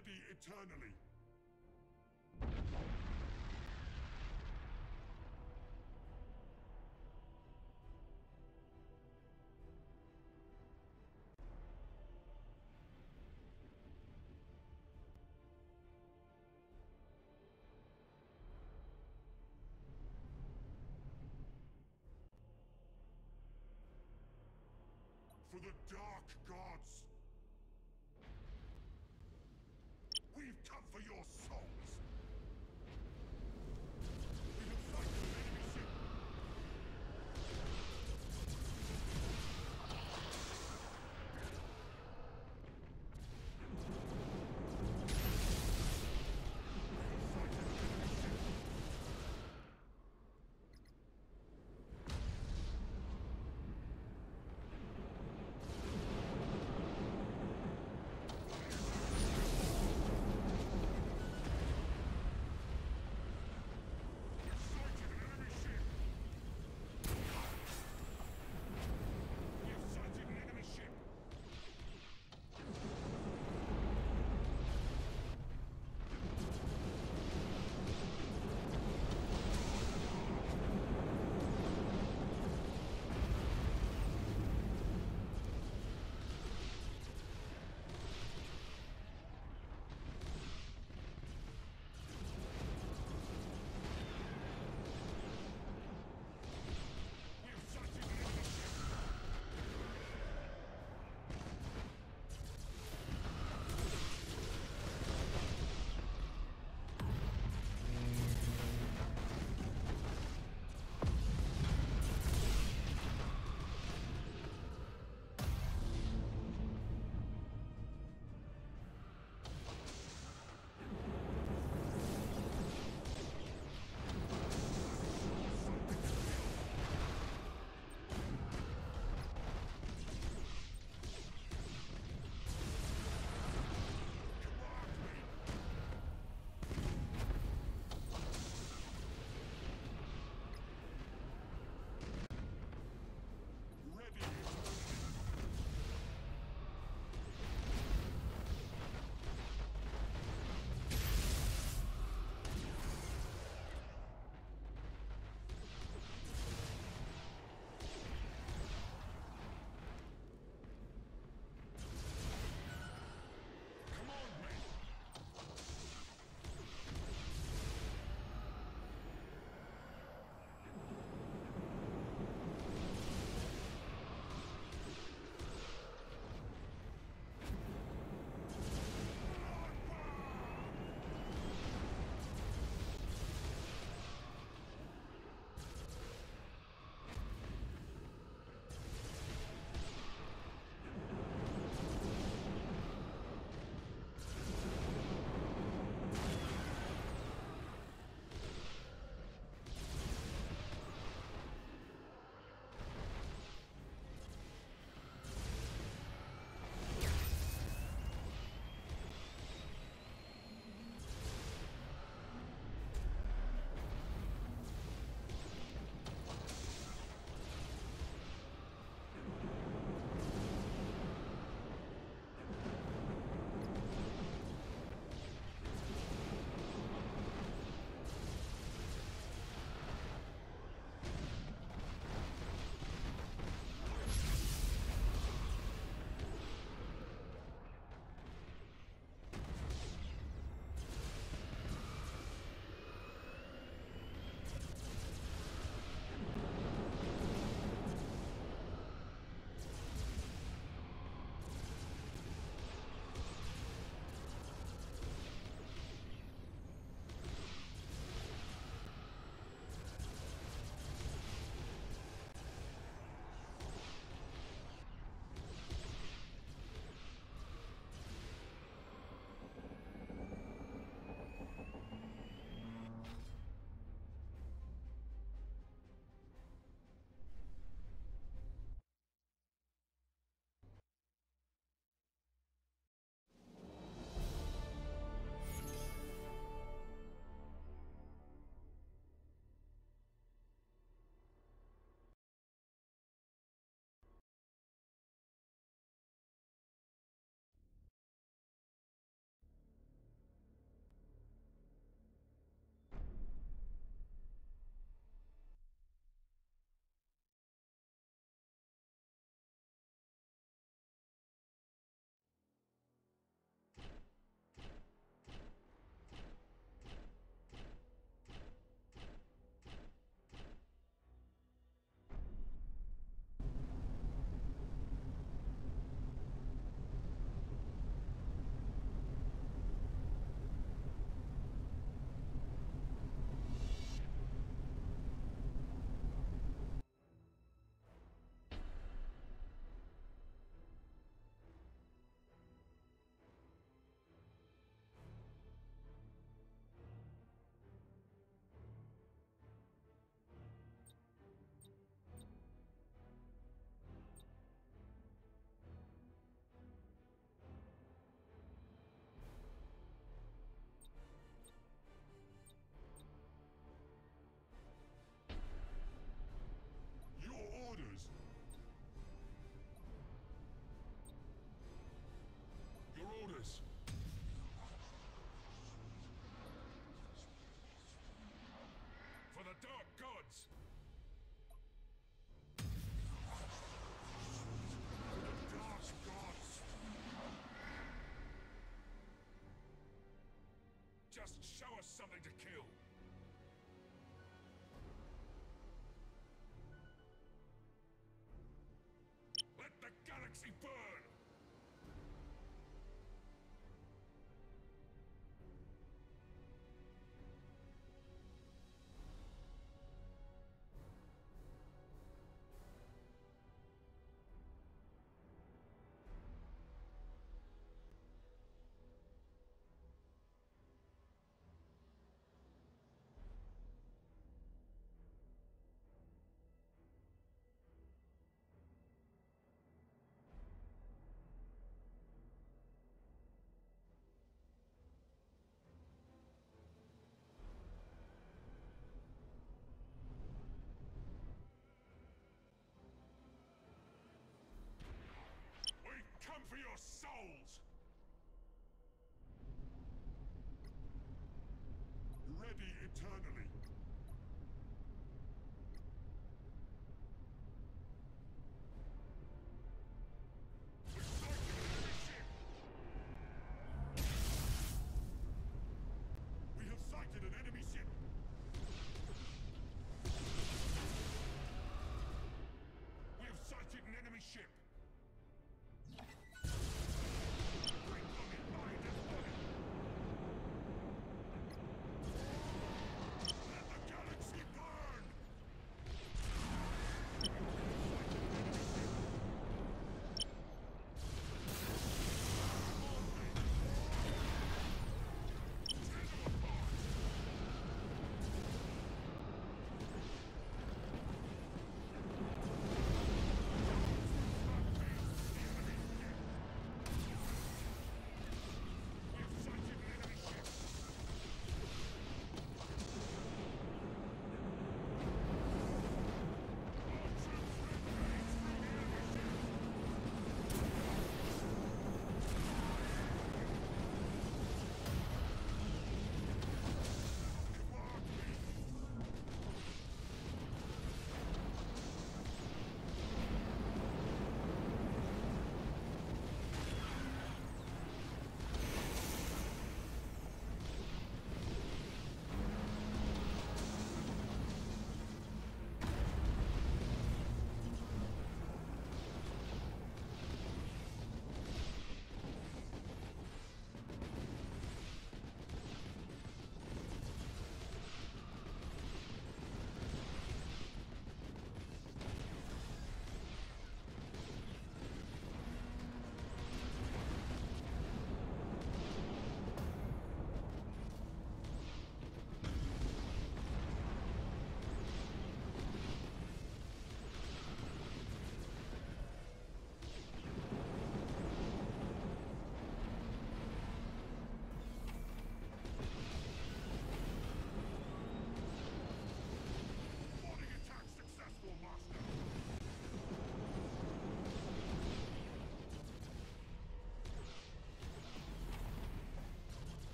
ready eternally. For the dark for your Just show us something to kill. Eternally.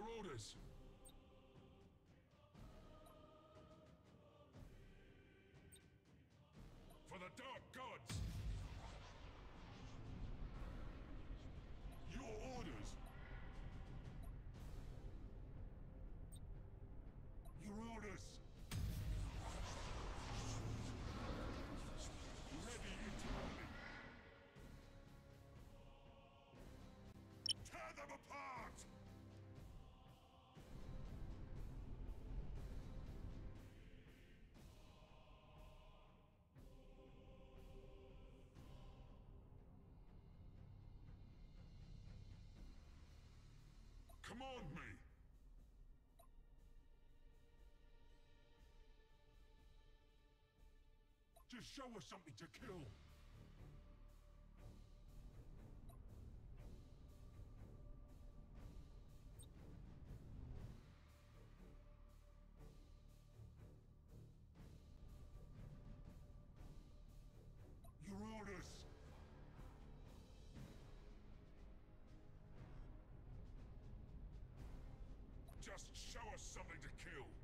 Your orders. found me! Just show us something to kill! to kill.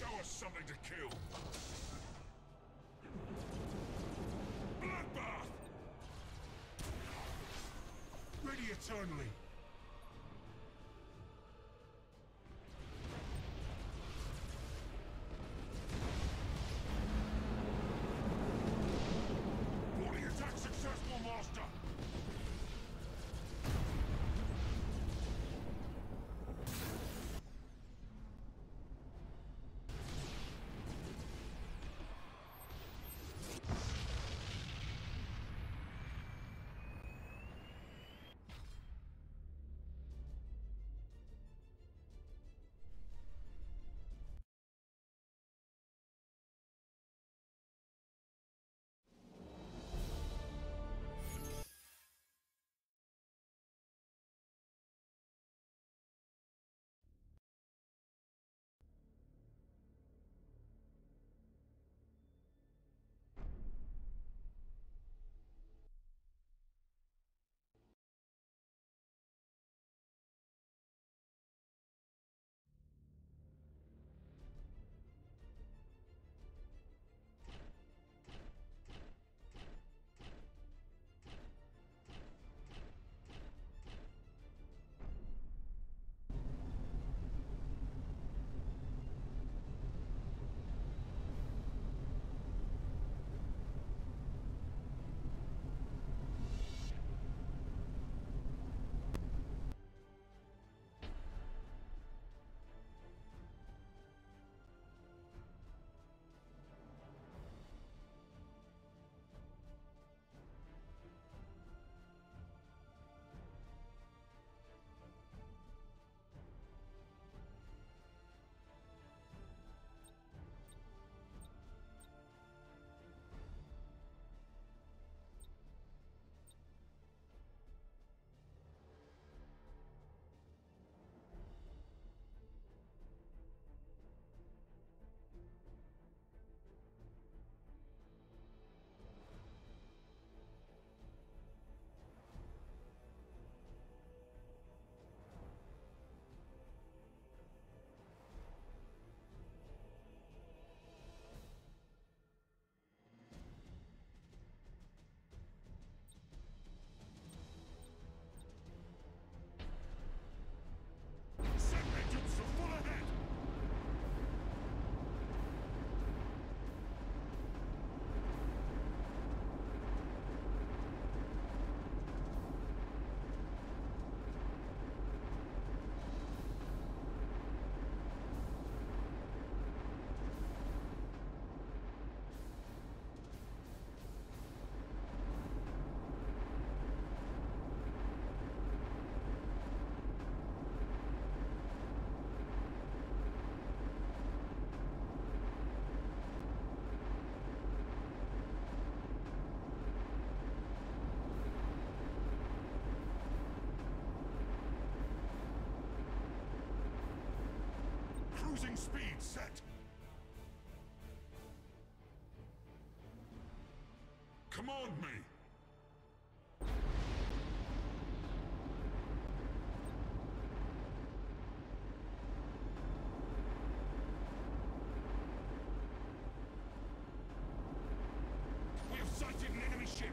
Show us something to kill! Bloodbath! Ready eternally! Cruising speed set. Command me. We have sighted an enemy ship.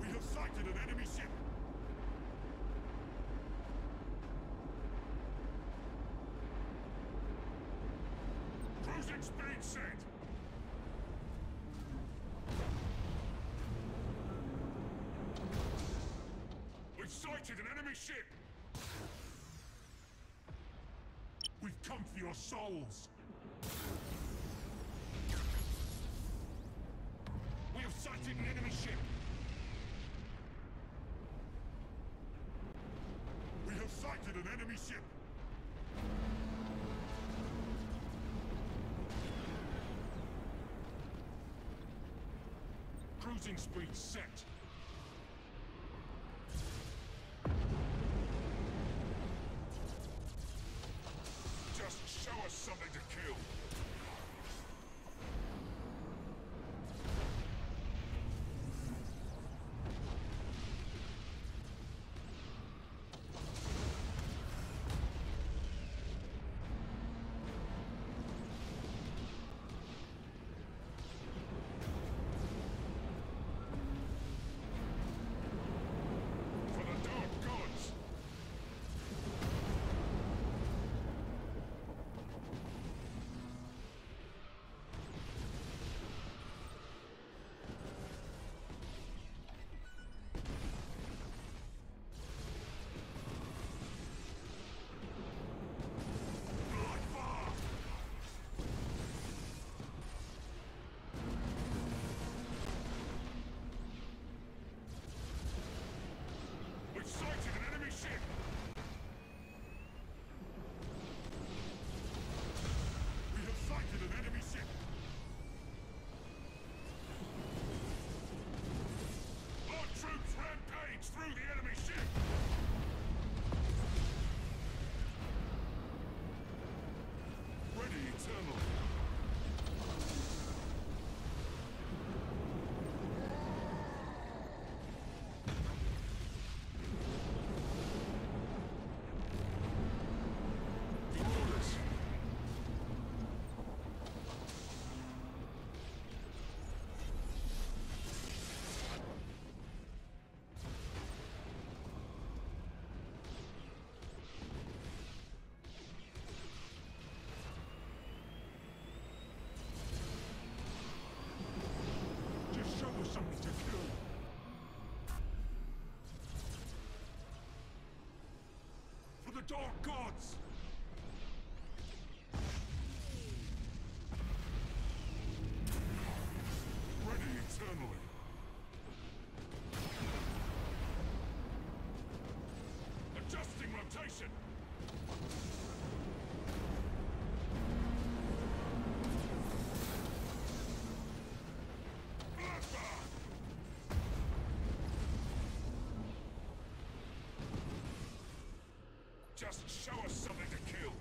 We have sighted an enemy ship. We've sighted an enemy ship. We've come for your souls. We have sighted an enemy ship. We have sighted an enemy ship. Cruising speed set. Dark gods! Just show us something to kill.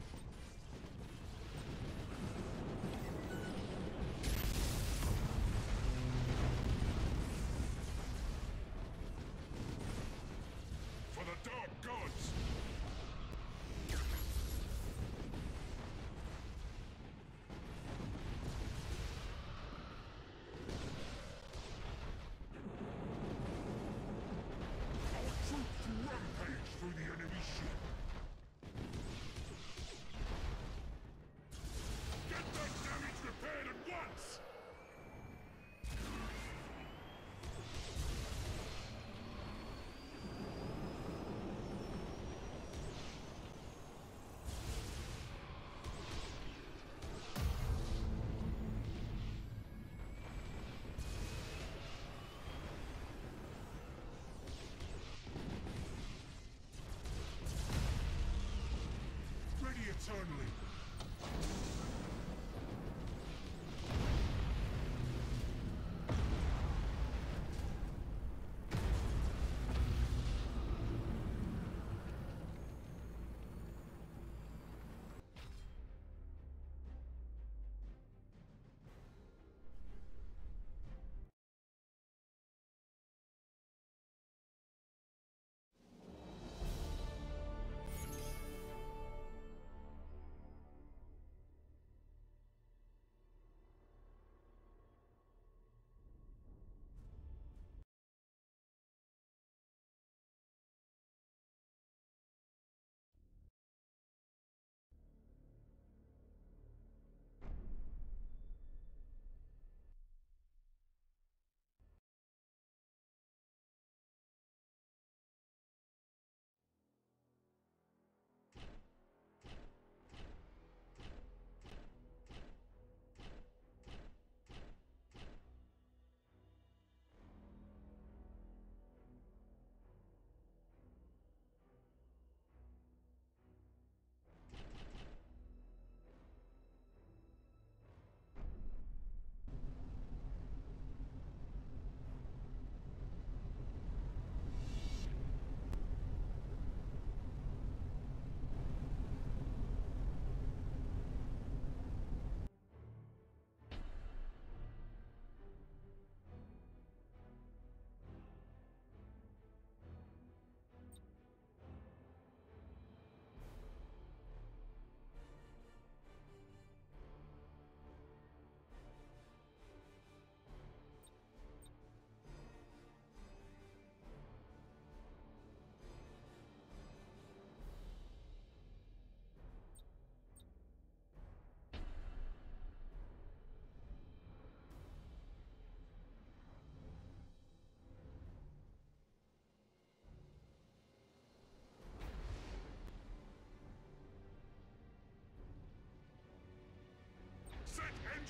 eternally.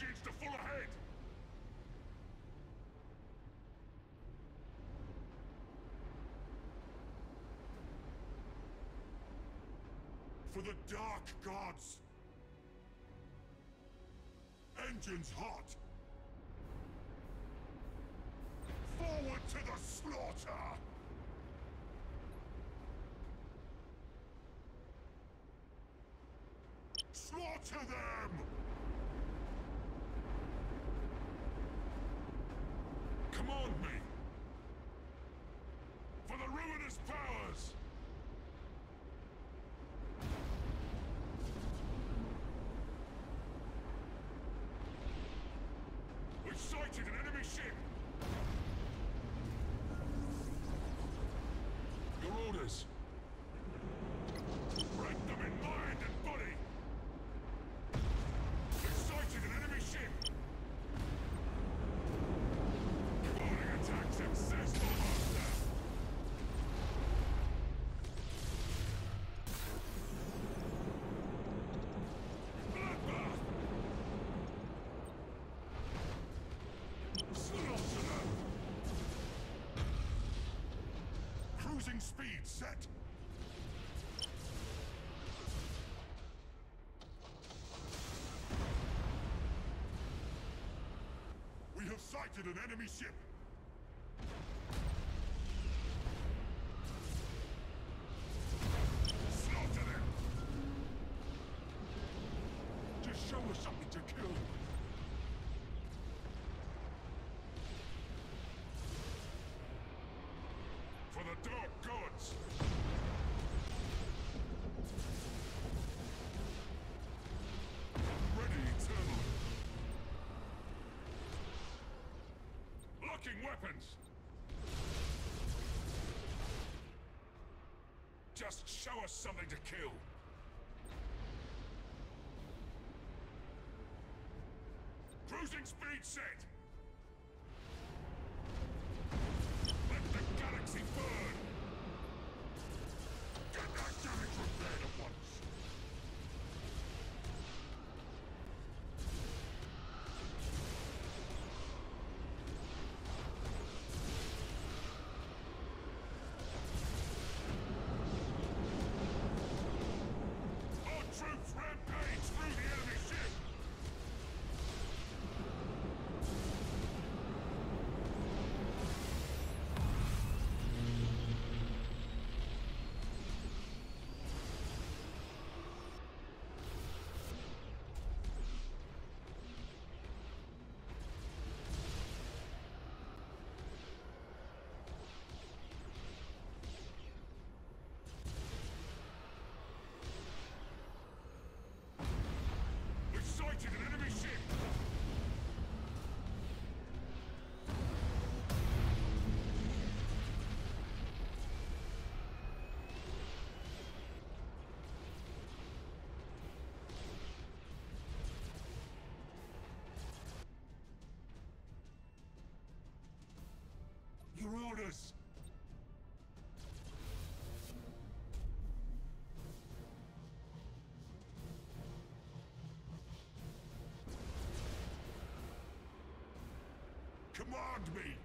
Engines to full ahead! For the Dark Gods! Engines hot! Forward to the slaughter! Slaughter them! Command me! For the ruinous powers! We've sighted an enemy ship! Your orders! Break them in mind and body! We've sighted an enemy ship! Boarding attack successful, Master! Bloodbath! Slaughter them! Cruising speed set! We have sighted an enemy ship! Locking weapons! Just show us something to kill! Orders! Command me!